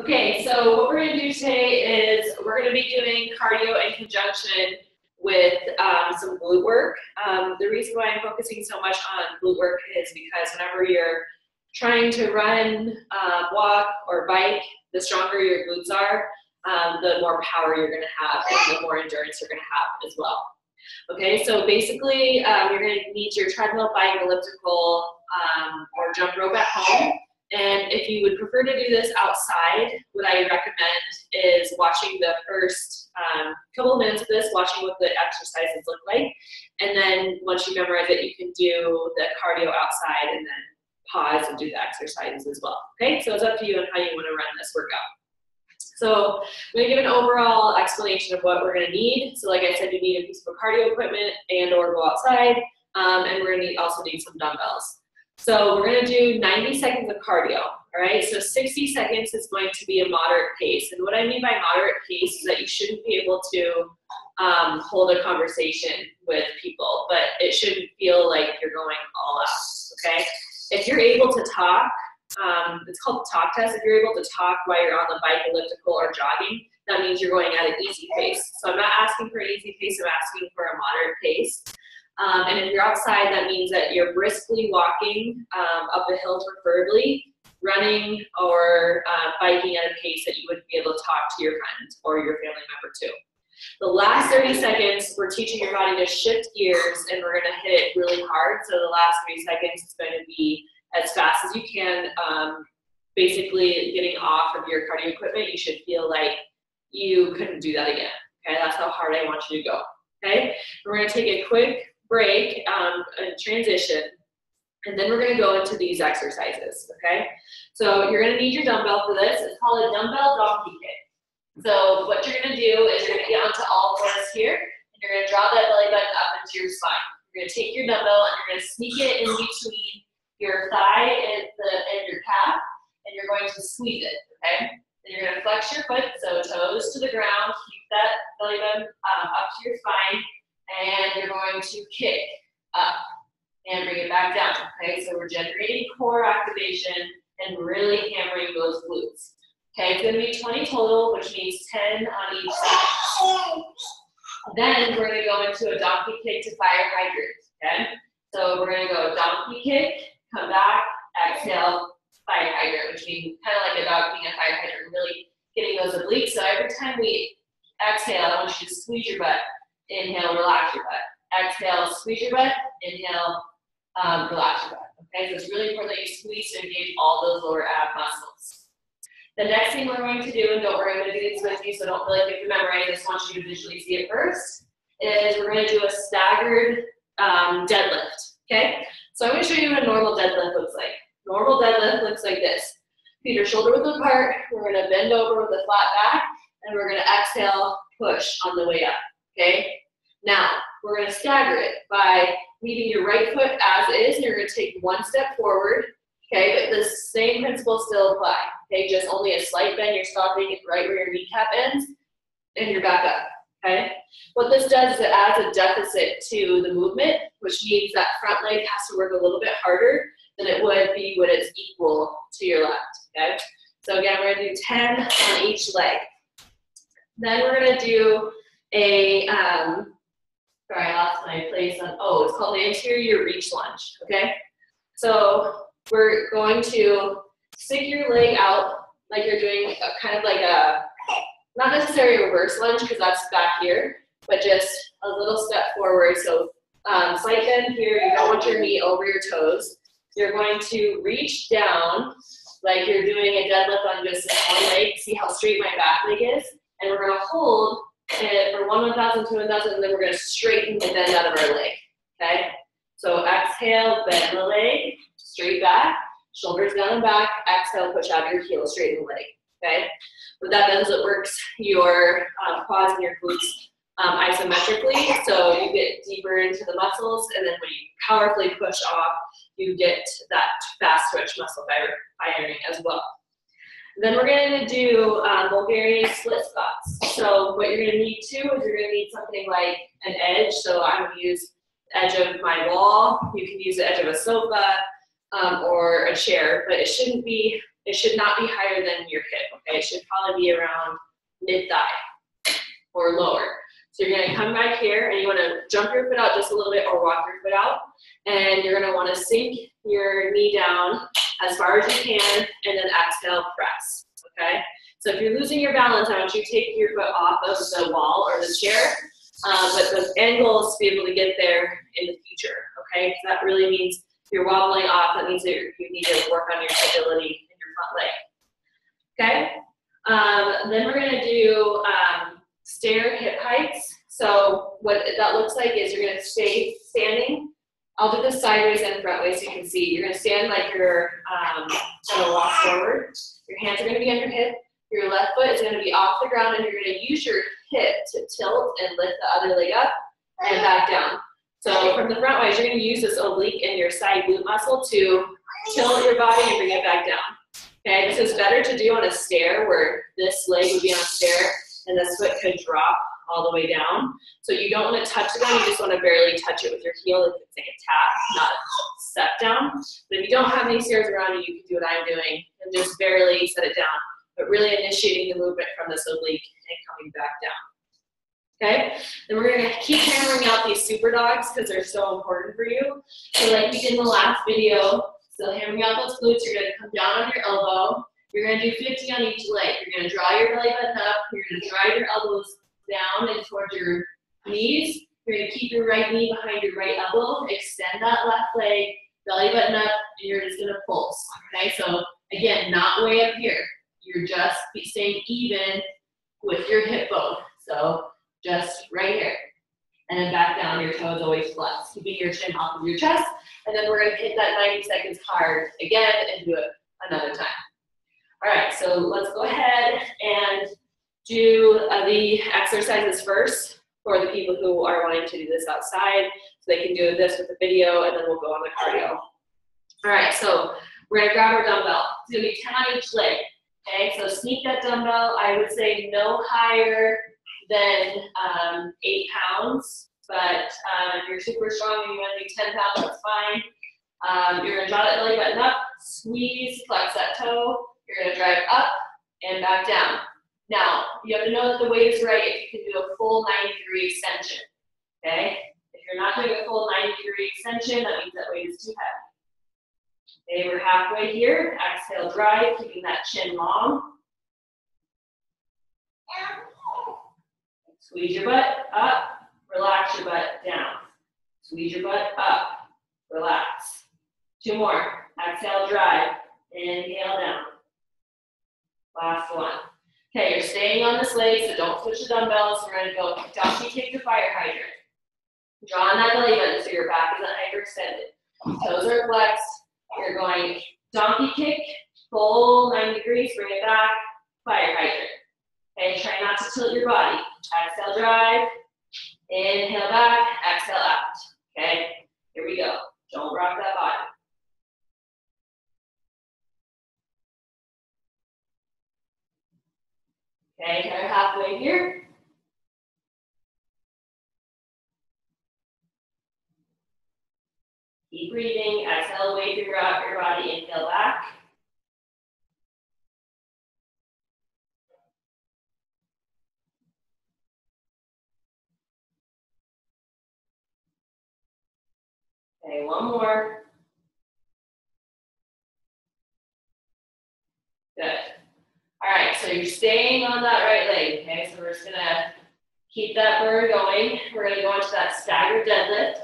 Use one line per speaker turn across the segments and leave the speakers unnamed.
Okay, so what we're gonna do today is we're gonna be doing cardio in conjunction with um, some glute work. Um, the reason why I'm focusing so much on glute work is because whenever you're trying to run, uh, walk, or bike, the stronger your glutes are, um, the more power you're gonna have and the more endurance you're gonna have as well. Okay, so basically um, you're gonna need your treadmill, bike, elliptical, um, or jump rope at home. And if you would prefer to do this outside, what I recommend is watching the first um, couple of minutes of this, watching what the exercises look like. And then once you memorize it, you can do the cardio outside and then pause and do the exercises as well. Okay, so it's up to you on how you want to run this workout. So I'm going to give an overall explanation of what we're going to need. So like I said, you need a piece of cardio equipment and or go outside. Um, and we're going to also need some dumbbells. So we're going to do 90 seconds of cardio. All right, so 60 seconds is going to be a moderate pace. And what I mean by moderate pace is that you shouldn't be able to um, hold a conversation with people, but it shouldn't feel like you're going all out. Okay, if you're able to talk, um, it's called the talk test. If you're able to talk while you're on the bike, elliptical, or jogging, that means you're going at an easy pace. So I'm not asking for an easy pace, I'm asking for a moderate pace. Um, and if you're outside, that means that you're briskly walking um, up a hill, preferably running or uh, biking at a pace that you wouldn't be able to talk to your friend or your family member too. The last 30 seconds, we're teaching your body to shift gears and we're gonna hit it really hard. So the last 30 seconds is going to be as fast as you can. Um, basically getting off of your cardio equipment, you should feel like you couldn't do that again. Okay, that's how hard I want you to go. Okay, we're gonna take a quick break um, and transition, and then we're gonna go into these exercises. Okay, so you're gonna need your dumbbell for this. It's called a dumbbell donkey kick. So what you're gonna do is you're gonna get onto all fours here, and you're gonna draw that belly button up into your spine. You're gonna take your dumbbell and you're gonna sneak it in between your thigh and, the, and your calf, and you're going to squeeze it, okay? Then you're gonna flex your foot, so toes to the ground, keep that belly button um, up to your spine, and you're going to kick up and bring it back down, okay? So we're generating core activation and really hammering those glutes. Okay, it's gonna be 20 total, which means 10 on each side. Then we're gonna go into a donkey kick to fire hydrant, okay? So we're gonna go donkey kick, come back, exhale, fire hydrant, which means kind of like a dog being a fire hydrant, really getting those obliques. So every time we exhale, I want you to squeeze your butt. Inhale, relax your butt. Exhale, squeeze your butt. Inhale, um, relax your butt. Okay, so it's really important that you squeeze to engage all those lower ab muscles. The next thing we're going to do, and don't worry, I'm going to do this with you, so don't feel like you have to memorize. I just want you to visually see it first. Is we're going to do a staggered um, deadlift. Okay, so I'm going to show you what a normal deadlift looks like. Normal deadlift looks like this. Feet are shoulder width apart. We're going to bend over with a flat back, and we're going to exhale, push on the way up. Okay. Now we're to stagger it by leaving your right foot as is, and you're to take one step forward. Okay, but the same principle still apply. Okay, just only a slight bend. You're stopping it right where your kneecap ends, and you're back up. Okay? What this does is it adds a deficit to the movement, which means that front leg has to work a little bit harder than it would be when it's equal to your left. Okay? So again, we're gonna do 10 on each leg. Then we're gonna do a, um, sorry, I lost my place on, oh, it's called the anterior reach lunge, okay? So we're going to stick your leg out like you're doing a, kind of like a not necessarily a reverse lunge because that's back here, but just a little step forward. So um, slight bend here, you don't want your knee over your toes. You're going to reach down like you're doing a deadlift on just one leg. See how straight my back leg is? And we're gonna hold it for one 1,000, two 1,000, and then we're gonna straighten the bend out of our leg, okay? So exhale, bend the leg, straight back, shoulders down and back, exhale, push out your heel, straighten the leg, okay? What that does, it works your um, quads and your glutes um, isometrically, so you get deeper into the muscles, and then when you powerfully push off, you get that fast twitch muscle fiber firing as well. Then we're going to do um, Bulgarian split squats. So what you're going to need too is you're going to need something like an edge. So I'm going to use the edge of my wall. You can use the edge of a sofa. um, or a chair, but it shouldn't be, it should not be higher than your hip, okay? It should probably be around mid thigh or lower. So you're gonna come back here and you wanna jump your foot out just a little bit or walk your foot out. And you're gonna wanna sink your knee down as far as you can and then exhale, press, okay? So if you're losing your balance, I want you to take your foot off of the wall or the chair, uh, but the goal is to be able to get there in the future, okay? So that really means if you're wobbling off, that means that you need to work on your stability in your front leg, okay? Um, then we're gonna do um, stair hip hikes. So what that looks like is you're gonna stay standing. I'll do this sideways and front way so you can see. You're gonna stand like you're um, gonna walk forward. Your hands are gonna be on your hip. Your left foot is gonna be off the ground and you're gonna use your hip to tilt and lift the other leg up and back down. So from the front ways, you're gonna use this oblique in your side glute muscle to tilt your body and bring it back down. Okay, this is better to do on a stair where this leg would be on a stair and this foot could drop all the way down. So you don't want to touch it down, you just want to barely touch it with your heel if it's like a tap, not a step down. But if you don't have any stairs around you, you can do what I'm doing and just barely set it down, but really initiating the movement from this oblique and coming back down. Okay, then we're gonna keep hammering out these super dogs because they're so important for you. So like we did in the last video, so hammering out those glutes, you're gonna come down on your elbow. You're gonna do 50 on each leg. You're gonna draw your belly button up. You're gonna drive your elbows down and towards your knees. You're gonna keep your right knee behind your right elbow. Extend that left leg, belly button up, and you're just gonna pulse. Okay, so again, not way up here. You're just staying even with your hip bone. So just right here. And then back down, your toes always flexed, keeping your chin off of your chest. And then we're gonna hit that 90 seconds hard again and do it another time. All right, so let's go ahead and do uh, the exercises first for the people who are wanting to do this outside. So they can do this with the video and then we'll go on the cardio. All right, so we're gonna grab our dumbbell. It's gonna be 10 on each leg. Okay, so sneak that dumbbell. I would say no higher than um, eight pounds, but um, if you're super strong and you want to do 10 pounds, that's fine. Um, you're gonna draw that belly button up, squeeze, flex that toe. You're gonna drive up and back down. Now, you have to know that the weight is right if you can do a full 90 degree extension, okay? If you're not doing a full 90 degree extension, that means that weight is too heavy. Okay, we're halfway here. Exhale, drive, keeping that chin long. Squeeze your butt up, relax your butt down. Squeeze your butt up, relax. Two more. Exhale, drive. Inhale down. Last one. Okay, you're staying on this leg, so don't switch the dumbbells. We're gonna go donkey kick to fire hydrant. Draw on that belly button so your back isn't hyperextended. Toes are flexed. You're going donkey kick, full 90 degrees, bring it back, fire hydrant. Okay, try not to tilt your body. Exhale, drive. Inhale back, exhale out. Okay, here we go. Don't rock that body. Okay, of halfway here. Keep breathing. Exhale away through your body. Inhale back. Okay, one more. Good. All right, so you're staying on that right leg, okay? So we're just gonna keep that burn going. We're gonna go into that staggered deadlift.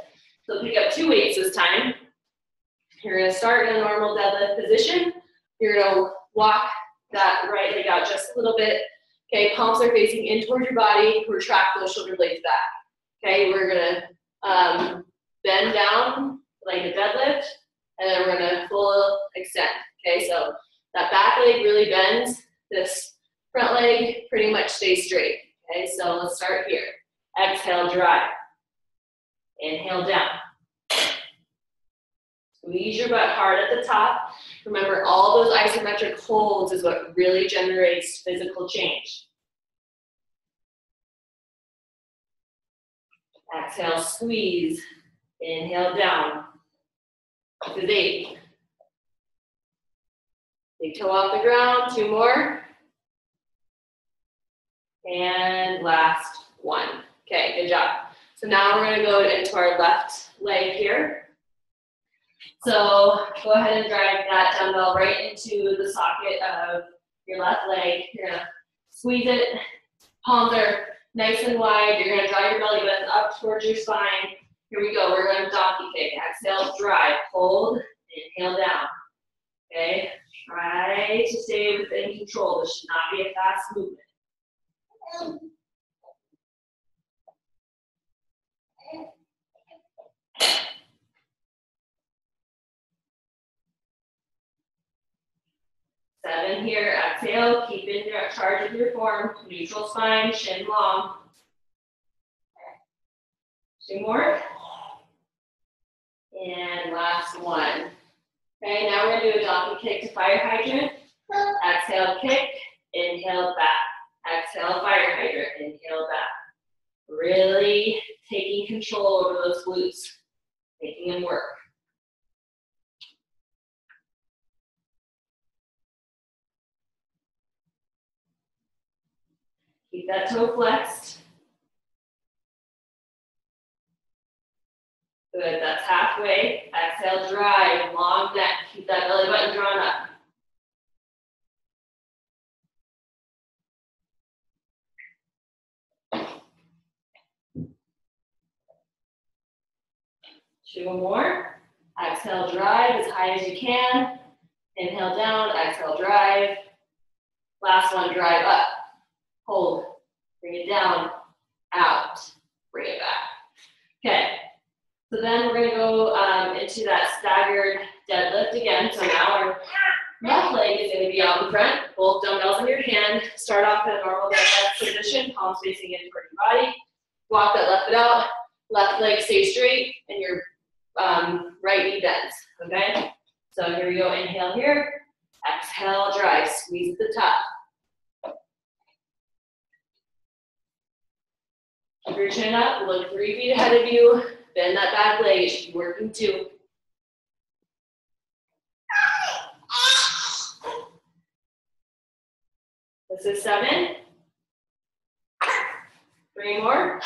So pick up two weights this time. You're gonna start in a normal deadlift position. You're gonna walk that right leg out just a little bit. Okay, palms are facing in towards your body. Retract those shoulder blades back. Okay, we're gonna um, bend down like a deadlift, and then we're gonna full extend. Okay, so that back leg really bends. This front leg pretty much stays straight. Okay, so let's start here. Exhale, drive. Inhale down. Squeeze your butt hard at the top. Remember, all those isometric holds is what really generates physical change. Exhale, squeeze. Inhale down. This is eight. Big toe off the ground, two more. And last one. Okay, good job. So now we're gonna go into our left leg here. So go ahead and drive that dumbbell right into the socket of your left leg. You're gonna squeeze it, palms are nice and wide. You're gonna draw your belly button up towards your spine. Here we go, we're gonna donkey kick. Exhale, drive, hold, inhale down. Okay, try to stay within control. This should not be a fast movement. Seven here, exhale, keep in your charge of your form, neutral spine, shin long. Two more. And last one. Okay, now we're gonna do a donkey kick to fire hydrant. Exhale, kick, inhale, back. Exhale, fire hydrant, inhale, back. Really taking control over those glutes, making them work. Keep that toe flexed. Good, that's halfway. Exhale, drive, long neck. Keep that belly button drawn up. Two more. Exhale, drive as high as you can. Inhale down, exhale, drive. Last one, drive up. Hold. Bring it down, out. Bring it back. Okay. So then we're gonna go um, into that staggered deadlift again. So now our left leg is gonna be out in front, both dumbbells in your hand. Start off in a normal deadlift position, palms facing in toward your body. Walk that left foot out, left leg stay straight, and your um, right knee bends, okay? So here we go, inhale here, exhale, drive, squeeze the top. Keep your chin up, look three feet ahead of you, bend that back leg, it should be working too. This is seven. Three more.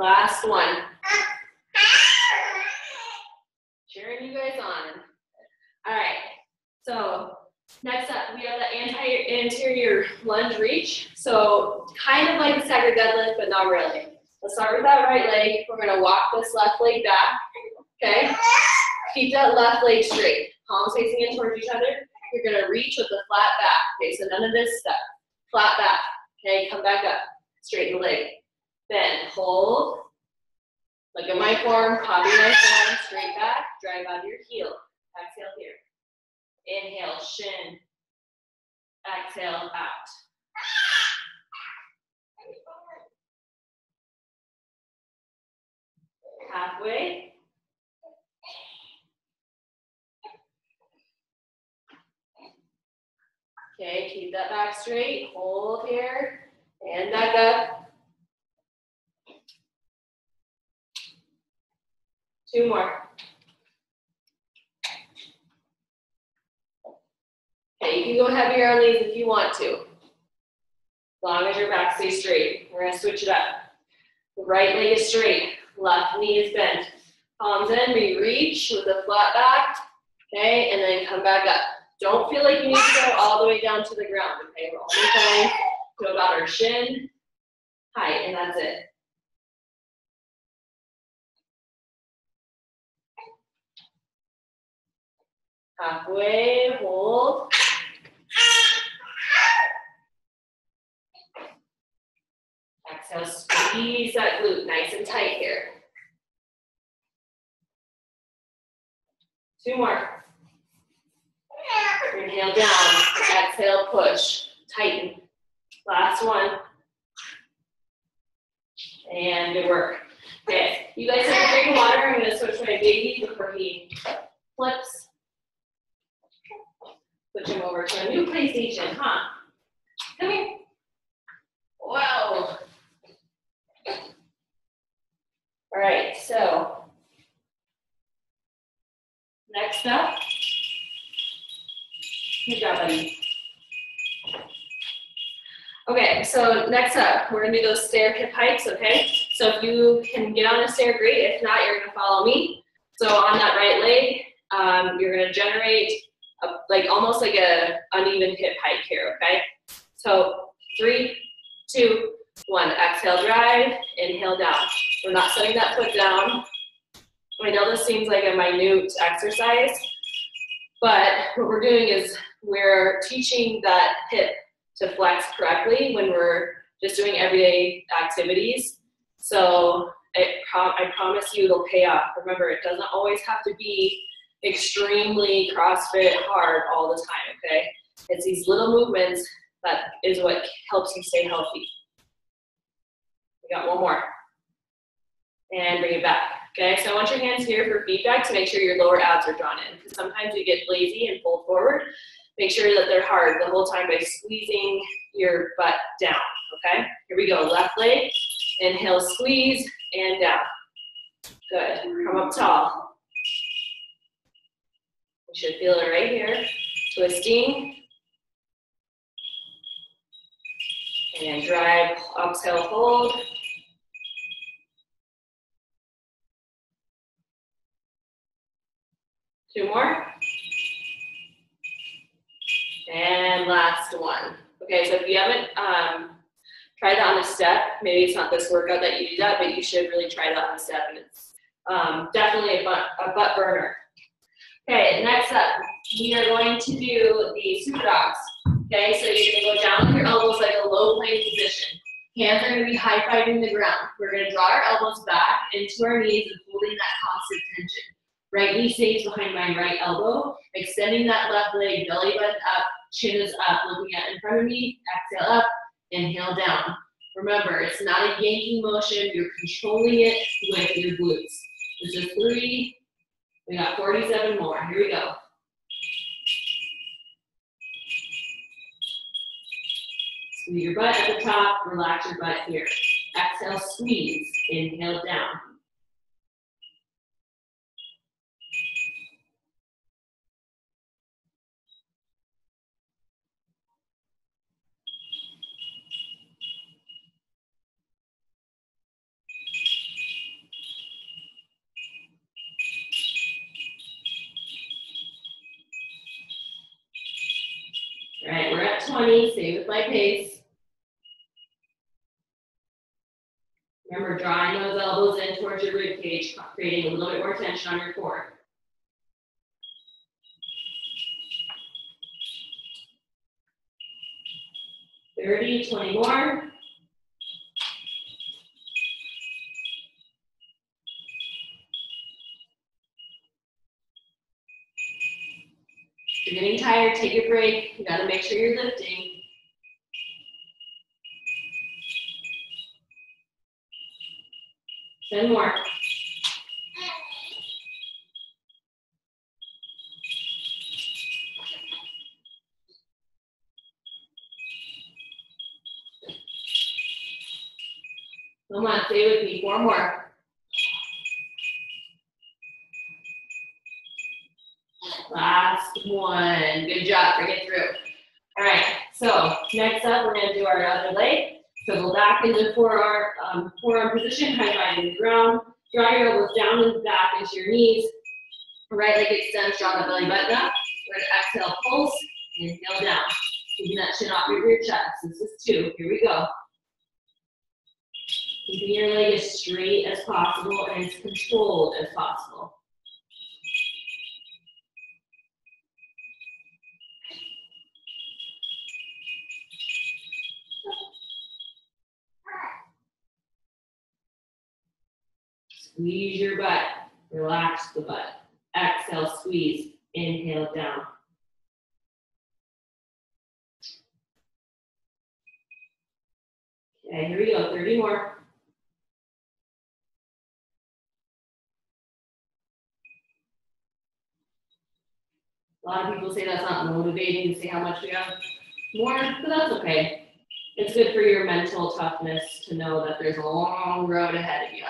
Last one. Cheering you guys on. All right, so next up, we have the anti anterior lunge reach. So kind of like a staggered deadlift, but not really. Let's start with that right leg. We're gonna walk this left leg back, okay? Keep that left leg straight. Palms facing in towards each other. You're gonna reach with the flat back. Okay, so none of this stuff. Flat back. Okay, come back up. Straighten the leg. Bend, hold. Look at my form, copy my form, straight back, drive out your heel. Exhale here. Inhale, shin. Exhale, out. Halfway. Okay, keep that back straight, hold here, and back up. Two more. Okay, you can go heavier on these if you want to. As long as your back stays straight. We're gonna switch it up. The right leg is straight, left knee is bent. Palms in, we reach with a flat back, okay, and then come back up. Don't feel like you need to go all the way down to the ground, okay? We're only going to about our shin height, and that's it. Halfway, hold. Exhale, squeeze that glute nice and tight here. Two more. Inhale down, exhale, push, tighten. Last one. And good work. Okay, you guys have a drink water. I'm gonna switch my baby before he flips. Switch him over to a new PlayStation, huh? Come here. Wow. All right, so Next up. Good job, buddy. Okay, so next up, we're gonna do those stair hip hikes, okay? So if you can get on a stair, great. If not, you're gonna follow me. So on that right leg, um, you're gonna generate like almost like a uneven hip hike here, okay? So three, two, one. Exhale, drive. Inhale, down. We're not setting that foot down. I know this seems like a minute exercise, but what we're doing is we're teaching that hip to flex correctly when we're just doing everyday activities. So I, I promise you it'll pay off. Remember, it doesn't always have to be extremely CrossFit hard all the time, okay? It's these little movements that is what helps you stay healthy. We got one more. And bring it back. Okay, so I want your hands here for feedback to make sure your lower abs are drawn in. Because sometimes you get lazy and pull forward. Make sure that they're hard the whole time by squeezing your butt down. Okay, here we go. Left leg, inhale, squeeze, and down. Good. Come up tall. You should feel it right here. Twisting. And drive, exhale, hold. Two more. And last one. Okay, so if you haven't um, tried that on a step, maybe it's not this workout that you do that, but you should really try that on a step. And it's um, definitely a butt, a butt burner. Okay, next up, we are going to do the super dogs. Okay, so you're gonna go down with your elbows like a low plank position. Hands are gonna be high fiving the ground. We're gonna draw our elbows back into our knees and holding that constant tension. Right knee stays behind my right elbow, extending that left leg, belly button up, chin is up, looking at in front of me, exhale up, inhale down. Remember, it's not a yanking motion, you're controlling it with your glutes. This is three, we got 47 more, here we go. Squeeze your butt at the top, relax your butt here. Exhale, squeeze, inhale down. 20, stay with my pace. Remember, drawing those elbows in towards your rib cage, creating a little bit more tension on your core. Thirty, twenty more. If you're getting tired, take a break. You gotta make sure you're lifting. Ten more. Come on, stay with me. Four more. One. Good job. Bring it through. All right. So next up, we're gonna do our other leg. So go back into forearm um, forearm position, high five in the ground. Draw your elbows down and back into your knees. Right leg extends, draw the belly button up. We're gonna exhale, pulse, inhale down. Keeping that chin off your rear chest. This is two. Here we go. Keeping your leg as straight as possible and as controlled as possible. Squeeze your butt. Relax the butt. Exhale, squeeze. Inhale down. Okay, here we go. 30 more. A lot of people say that's not motivating to see how much we have more, but that's okay. It's good for your mental toughness to know that there's a long road ahead of you.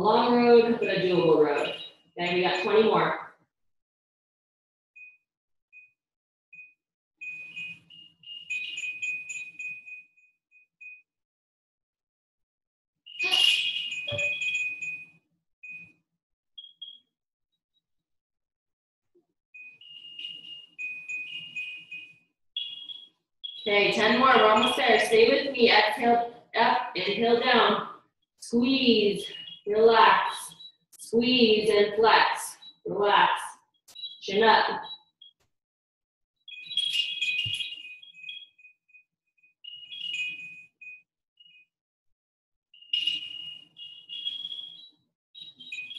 Long road, but a doable road. Okay, we got twenty more. Okay, ten more, we're almost there, stay with me, exhale up, inhale down, squeeze, relax, squeeze and flex, relax, chin up.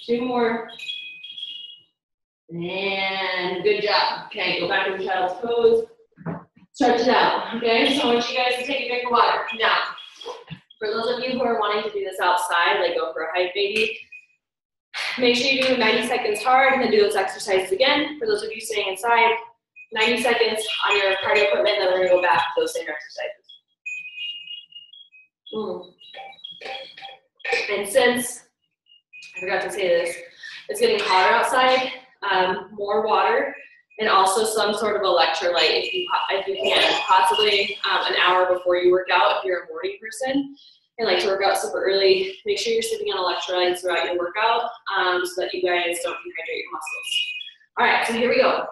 Two more. And good job. Okay, go back to child's pose. Stretch it out. Okay, so I want you guys to take a drink of water. Now, for those of you who are wanting to do this outside, like go for a hike maybe, make sure you do 90 seconds hard and then do those exercises again. For those of you staying inside, 90 seconds on your cardio equipment, then we're gonna go back to those same exercises. Mm. And since, I forgot to say this, it's getting hotter outside, um, more water, and also some sort of electrolyte if you, if you can, possibly um, an hour before you work out if you're a morning person and like to work out super early. Make sure you're sipping on electrolytes throughout your workout um, so that you guys don't dehydrate your muscles. All right, so here we go.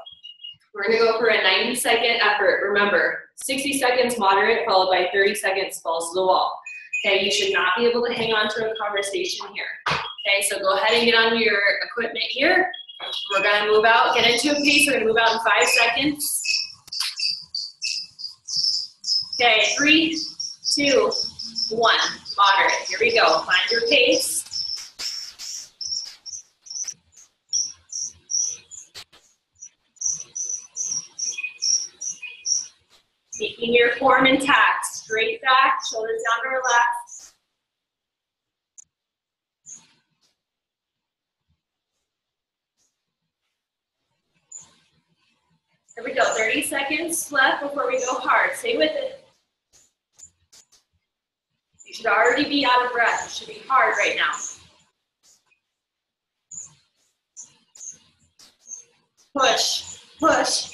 We're gonna go for a 90 second effort. Remember, 60 seconds moderate followed by 30 seconds falls to the wall. Okay, you should not be able to hang on to a conversation here. Okay, so go ahead and get on your equipment here. We're gonna move out, get into a pace, we're gonna move out in five seconds. Okay, three, two, one, moderate. Here we go, find your pace. Keeping your form intact, straight back, shoulders down to relax. Here we go, 30 seconds left before we go hard. Stay with it. You should already be out of breath. It should be hard right now. Push, push.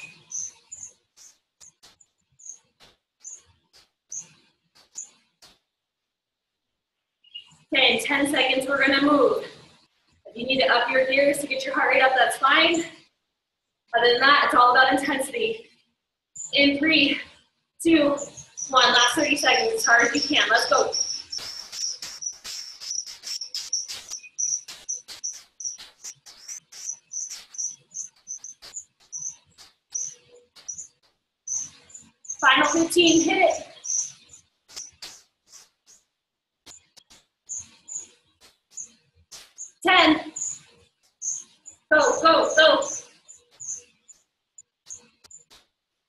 Okay, in 10 seconds, we're gonna move. If you need to up your gears to get your heart rate up, that's fine. Other than that, it's all about intensity. In three, two, one. Last 30 seconds, as hard as you can. Let's go. Final 15, hit it. Ten. Go, go, go.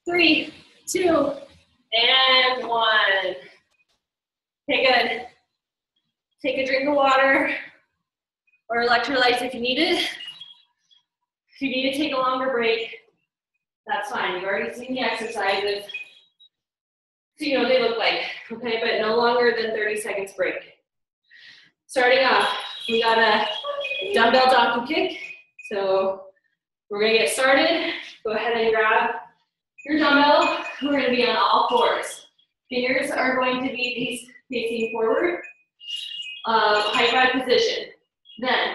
Three, two, and one. Okay, good. Take a drink of water or electrolytes if you need it. If you need to take a longer break, that's fine. You've already seen the exercises. So you know what they look like, okay? But no longer than 30 seconds break. Starting off, we got a dumbbell donkey kick. So we're gonna get started. Go ahead and grab your dumbbell. We're gonna be on all fours. Fingers are going to be facing forward, high five position. Then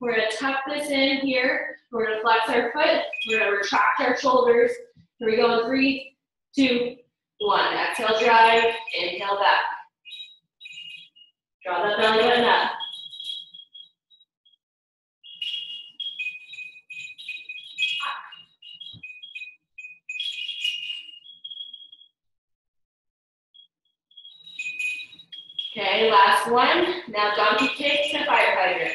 we're gonna tuck this in here. We're gonna flex our foot. We're gonna retract our shoulders. Here we go in three, two, one. Exhale, drive. Inhale back. Draw that belly button up. Okay, last one. Now donkey kick to fire hydrant.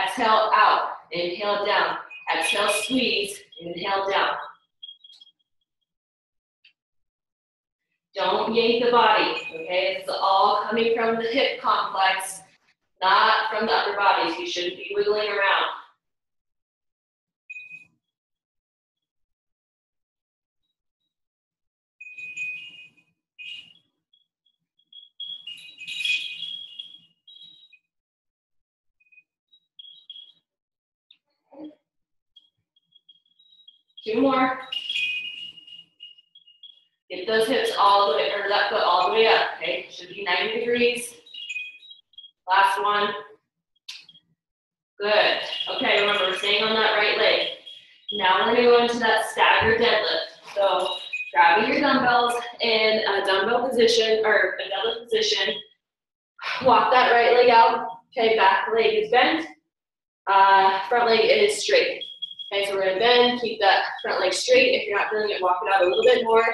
Exhale out, inhale down. Exhale, squeeze, inhale down. Don't yank the body, okay? It's all coming from the hip complex, not from the upper body. So you shouldn't be wiggling around.
Two more. Get those hips all the way, or that foot all the way up, okay? Should be 90 degrees. Last one. Good. Okay, remember, we're staying on that right leg. Now we're gonna go into that staggered deadlift. So grabbing your dumbbells in a dumbbell position, or a deadlift position. Walk that right leg out. Okay, back leg is bent. Uh, front leg is straight. We're gonna bend, keep that front leg straight. If you're not feeling it, walk it out a little bit more.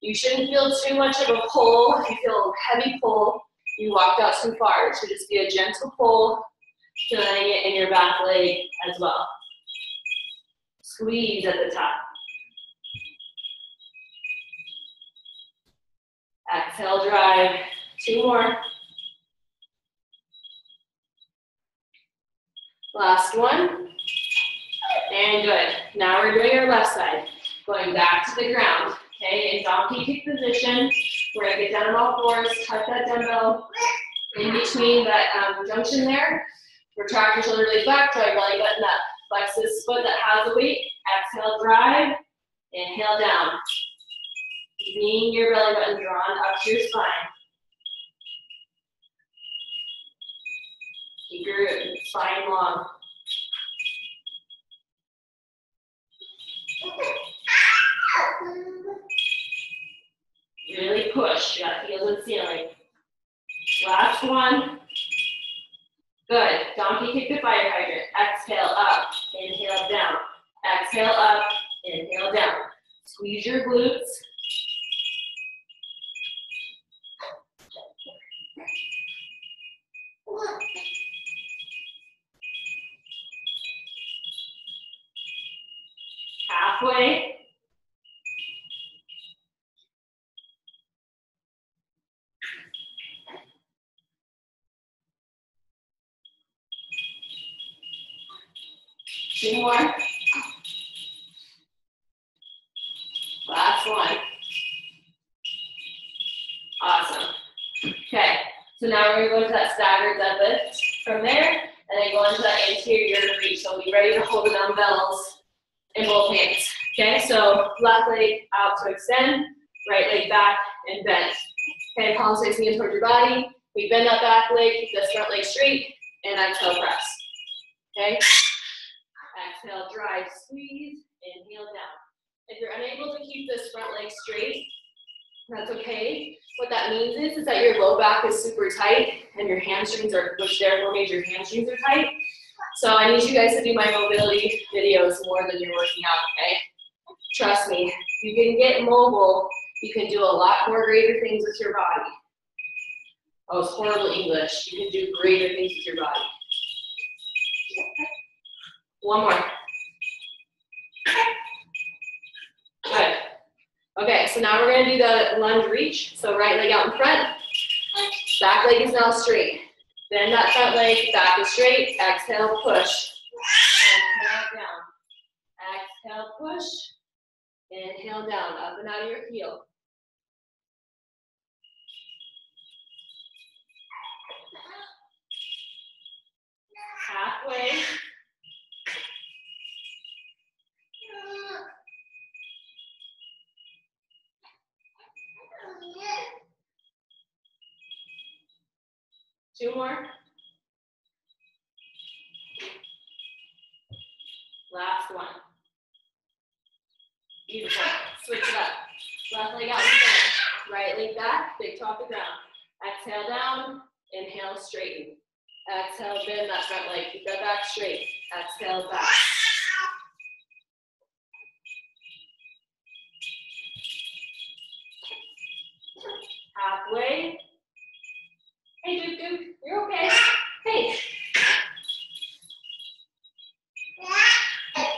You shouldn't feel too much of a pull. If you feel a heavy pull, you walked out too far. It should just be a gentle pull, feeling it in your back leg as well. Squeeze at the top. Exhale, drive. Two more. Last one. And good. Now we're doing our left side. Going back to the ground. Okay, in donkey kick position. We're gonna get down on all fours, tuck that dumbbell in between that um, junction there. Retract your shoulder blades back, try belly button up. Flex this foot that has the weight. Exhale, drive. Inhale down. Keeping your belly button drawn up to your spine. Keep your spine long. Really push. You gotta feel the ceiling. Last one. Good. Donkey kick the fire hydrant. Exhale up. Inhale down. Exhale up. Inhale down. Squeeze your glutes. Halfway. Two more. Last one. Awesome. Okay, so now we're gonna go into that staggered deadlift from there, and then go into that anterior reach. So be ready to hold the dumbbells in both hands. Okay, so left leg out to extend, right leg back and bend. Okay, palms facing in towards your body. We bend that back leg, keep this front leg straight, and exhale, press. Okay? Exhale, drive, squeeze, inhale down. If you're unable to keep this front leg straight, that's okay. What that means is, is that your low back is super tight and your hamstrings are, which therefore means your hamstrings are tight. So I need you guys to do my mobility videos more than you're working out, okay? Trust me, you can get mobile, you can do a lot more greater things with your body. Oh, it's horrible English. You can do greater things with your body. One more. Good. Okay, so now we're gonna do the lunge reach. So right leg out in front, back leg is now straight. Bend that front leg, back is straight, exhale, push. Inhale down. Exhale, push. Inhale down, up and out of your heel. Halfway. Two more. Last one. Beautiful. Switch it up. Left leg out in front. Right leg back, big toe off the ground. Exhale down, inhale, straighten. Exhale, bend that front leg. Keep that back straight. Exhale, back. Halfway. Hey, Duke Duke, you're okay. Hey.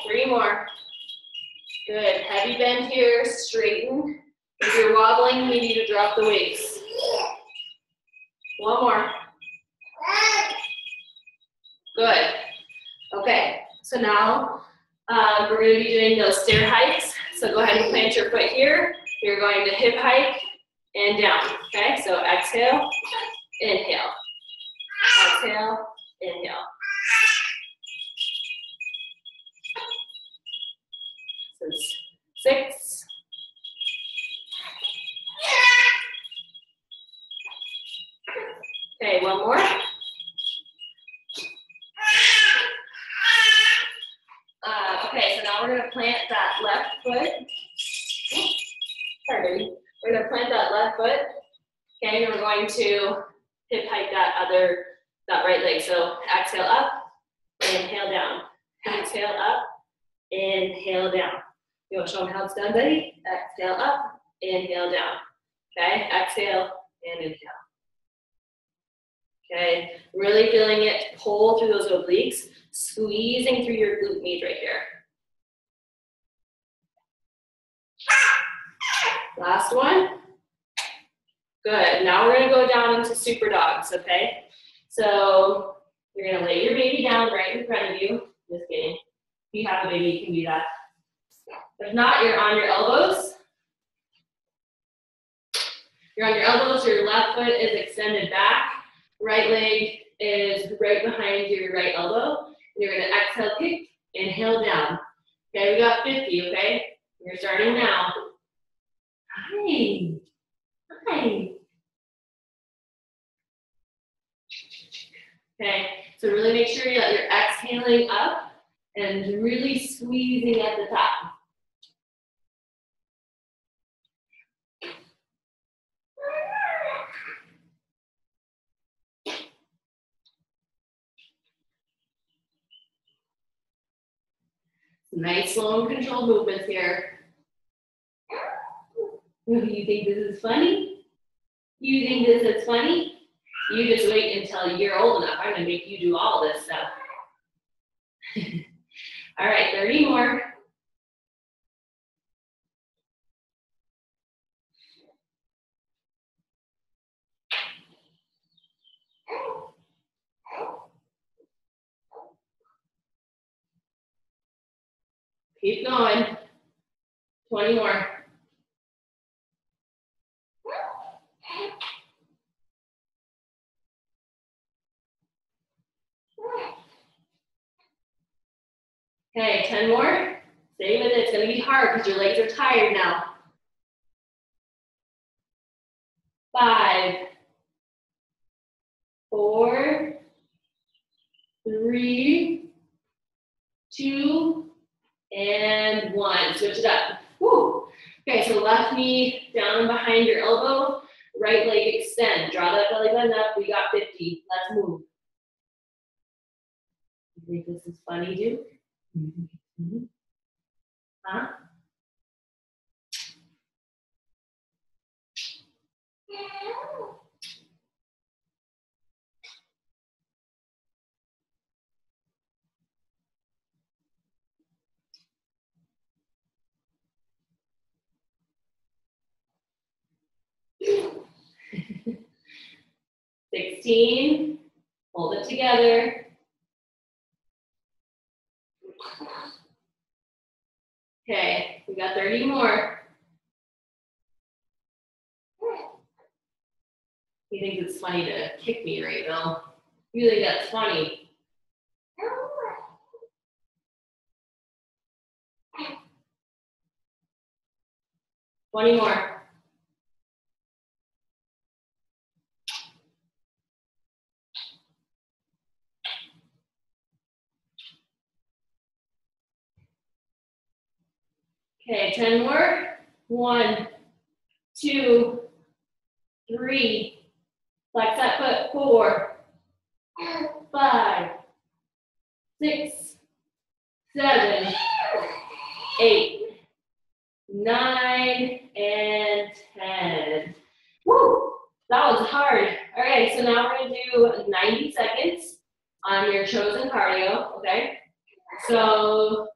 Three more. Good. Heavy bend here, straighten. If you're wobbling, you need to drop the weights. One more. Good. Okay, so now um, we're going to be doing those stair hikes. So go ahead and plant your foot here. You're going to hip hike and down. Okay, so exhale, inhale. Exhale, inhale. So six, Okay, one more. Uh, okay, so now we're gonna plant that left foot. Sorry. We're gonna plant that left foot. Okay, and we're going to hip hike that other, that right leg. So exhale up, inhale down. Exhale up, inhale down. You wanna show them how it's done, buddy? Exhale up, inhale down. Okay, exhale and inhale. Okay, really feeling it pull through those obliques, squeezing through your glute med right here. Last one. Good, now we're gonna go down into super dogs, okay? So you're gonna lay your baby down right in front of you. Just kidding. If you have a baby, you can do that. If not, you're on your elbows. You're on your elbows, your left foot is extended back. Right leg is right behind your right elbow. And you're gonna exhale, kick, inhale down. Okay, we got 50, okay? You're starting now. Hi. Hi. Okay, so really make sure that you're exhaling up and really squeezing at the top. Nice, slow and controlled movements here. Do You think this is funny? You think this is funny? You just wait until you're old enough. I'm gonna make you do all this stuff. all right, 30 more. Keep going. 20 more. Okay, 10 more. Stay with it. It's going to be hard because your legs are tired now. Five, four, three, two, and one. Switch it up. Woo. Okay, so left knee down behind your elbow, right leg extend. Draw that belly button up. We got 50. Let's move. You think this is funny, Duke? Huh? Sixteen, hold it together. Okay, we got 30 more. He thinks it's funny to kick me right now. You think that's funny? Twenty more. Okay, 10 more. One, two, three. Flex that foot. Four, five, six, seven, eight, nine, and 10. Woo! That was hard. All right, so now we're gonna do 90 seconds on your chosen cardio, okay? So,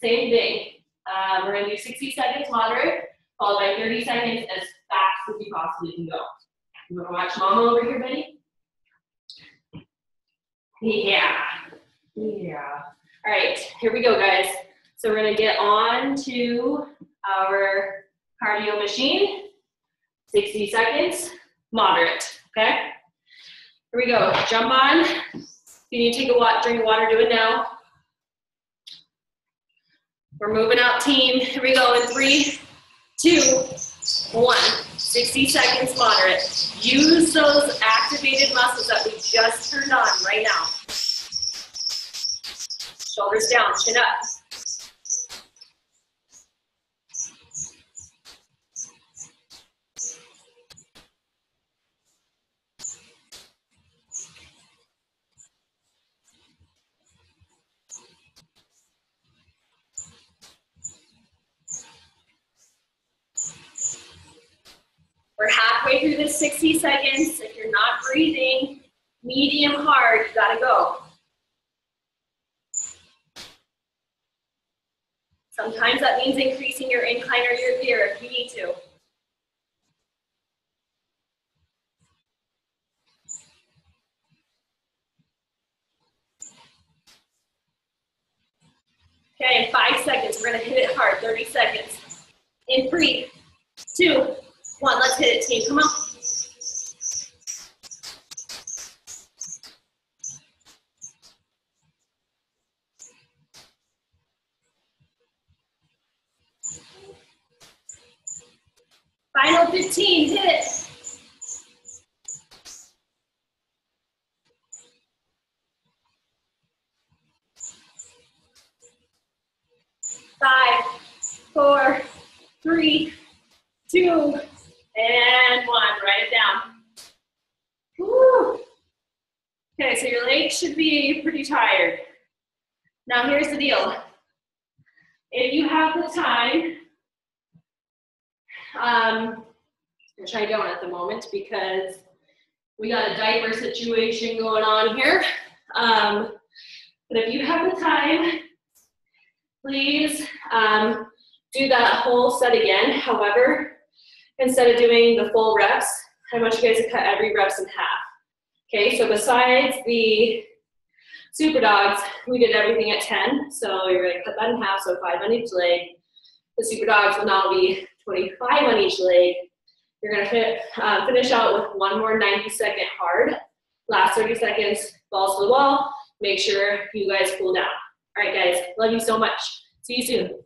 same thing. Um, we're gonna do 60 seconds moderate, followed by 30 seconds as fast as you possibly can go. You wanna watch mama over here, Benny? Yeah. Yeah. All right, here we go, guys. So we're gonna get on to our cardio machine. 60 seconds, moderate, okay? Here we go, jump on. You need to take a wa- drink water, do it now.
We're moving out team. Here we go in three, two, one. 60 seconds moderate. Use those activated muscles that we just turned on right now. Shoulders down, chin up. We're halfway through the 60 seconds. If you're not breathing, medium hard, you gotta go. Sometimes that means increasing your incline or your gear if you need to. Okay, in five seconds, we're gonna hit it hard, 30 seconds. In three, two, one, let's hit it, team. Come on. Final 15, hit it. Five, four, three, two, and one, write it down. Woo. Okay, so your legs should be pretty tired. Now here's the deal. If you have the time, um, which I don't at the moment because we got a diaper situation going on here. Um, but if you have the time, please um, do that whole set again. However, instead of doing the full reps, I want you guys to cut every reps in half. Okay, so besides the super dogs, we did everything at 10. So you're gonna cut that in half, so five on each leg. The super dogs will now be 25 on each leg. You're gonna fit, uh, finish out with one more 90 second hard. Last 30 seconds, balls to the wall. Make sure you guys cool down. All right, guys, love you so much. See you soon.